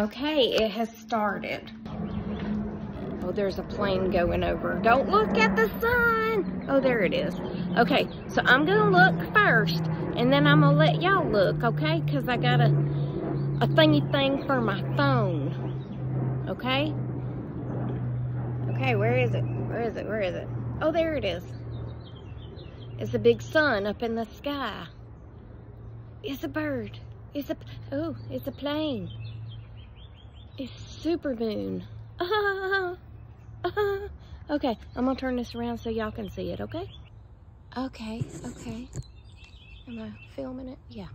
Okay, it has started. Oh, there's a plane going over. Don't look at the sun. Oh, there it is. Okay, so I'm gonna look first, and then I'm gonna let y'all look, okay? Because I got a, a thingy thing for my phone. Okay? Okay, where is it? Where is it? Where is it? Oh, there it is. It's a big sun up in the sky. It's a bird. It's a, oh, it's a plane. It's super moon. okay, I'm gonna turn this around so y'all can see it, okay? Okay, okay. Am I filming it? Yeah.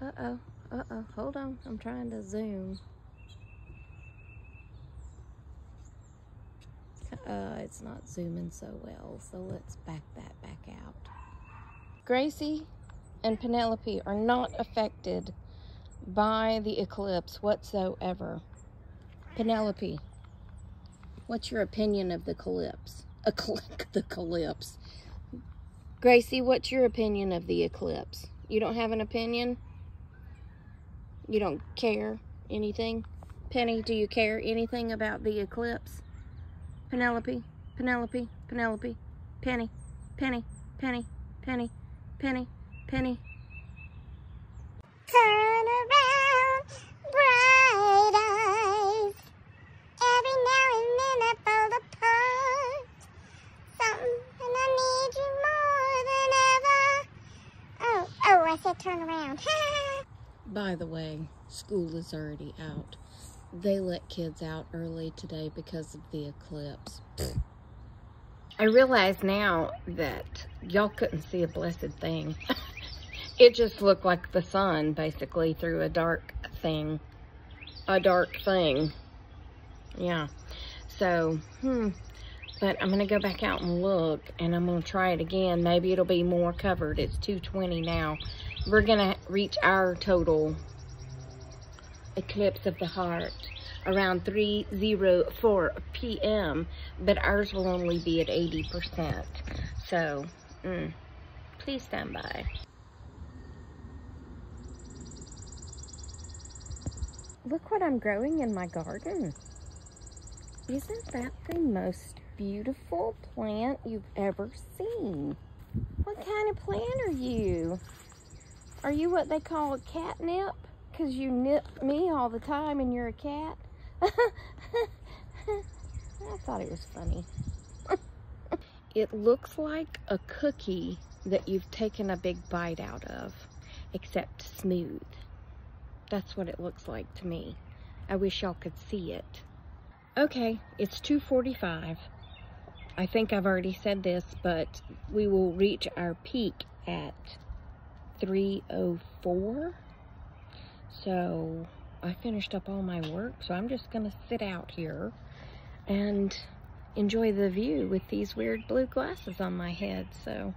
Uh-oh, uh-oh, hold on. I'm trying to zoom. Uh, it's not zooming so well, so let's back that back out. Gracie and Penelope are not affected by the eclipse whatsoever. Penelope, what's your opinion of the eclipse? the eclipse. Gracie, what's your opinion of the eclipse? You don't have an opinion? You don't care anything? Penny, do you care anything about the eclipse? Penelope, Penelope, Penelope, Penny, Penny, Penny, Penny, Penny, Penny. Turn around, By the way, school is already out. They let kids out early today because of the eclipse. I realize now that y'all couldn't see a blessed thing. it just looked like the sun, basically, through a dark thing. A dark thing. Yeah. So, hmm. But I'm going to go back out and look, and I'm going to try it again. Maybe it'll be more covered. It's 220 now. We're going to reach our total eclipse of the heart around 3.04 p.m., but ours will only be at 80%. So, mm, please stand by. Look what I'm growing in my garden. Isn't that the most beautiful plant you've ever seen? What kind of plant are you? Are you what they call a catnip? Because you nip me all the time and you're a cat? I thought it was funny. it looks like a cookie that you've taken a big bite out of, except smooth. That's what it looks like to me. I wish y'all could see it. Okay, it's 2.45. I think I've already said this, but we will reach our peak at 3.04. So I finished up all my work, so I'm just going to sit out here and enjoy the view with these weird blue glasses on my head. So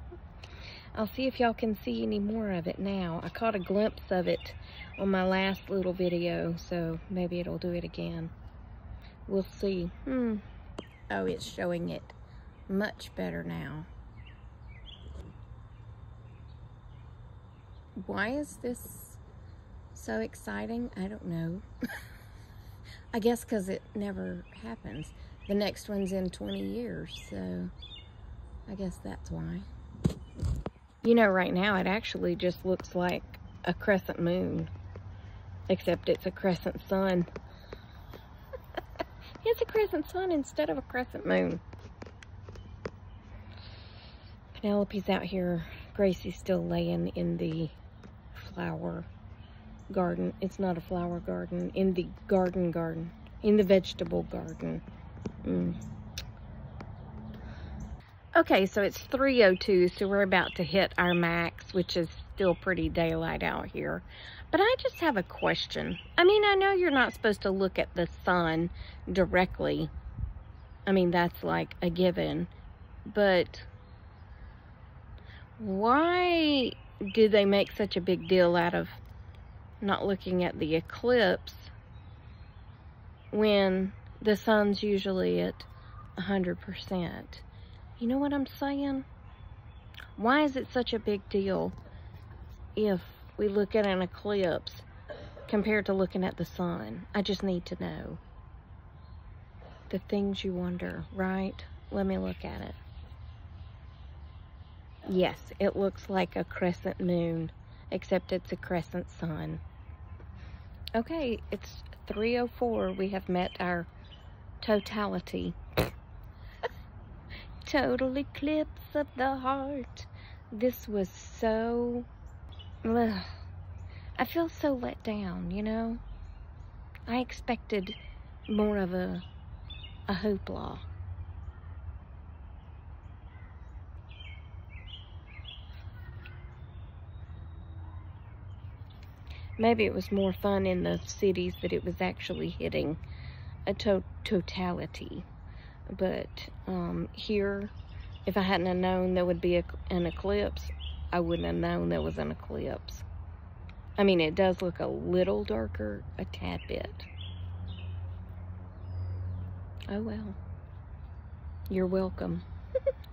I'll see if y'all can see any more of it now. I caught a glimpse of it on my last little video, so maybe it'll do it again. We'll see. Hmm. Oh, it's showing it much better now. Why is this so exciting? I don't know. I guess because it never happens. The next one's in 20 years, so I guess that's why. You know, right now it actually just looks like a crescent moon, except it's a crescent sun. it's a crescent sun instead of a crescent moon. Penelope's out here. Gracie's still laying in the flower garden. It's not a flower garden. In the garden garden. In the vegetable garden. Mm. Okay, so it's 3.02, so we're about to hit our max, which is still pretty daylight out here. But I just have a question. I mean, I know you're not supposed to look at the sun directly. I mean, that's like a given. But why do they make such a big deal out of not looking at the eclipse when the sun's usually at 100%? You know what I'm saying? Why is it such a big deal if we look at an eclipse compared to looking at the sun? I just need to know. The things you wonder, right? Let me look at it. Yes, it looks like a crescent moon, except it's a crescent sun. Okay, it's 3.04. We have met our totality. Total eclipse of the heart. This was so... Ugh. I feel so let down, you know? I expected more of a, a hoopla. Maybe it was more fun in the cities that it was actually hitting a to totality. But um, here, if I hadn't have known there would be a, an eclipse, I wouldn't have known there was an eclipse. I mean, it does look a little darker, a tad bit. Oh well. You're welcome.